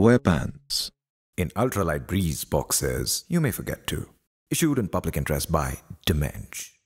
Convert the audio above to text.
Wear pants. In ultralight breeze boxes. you may forget to. Issued in public interest by Dimension.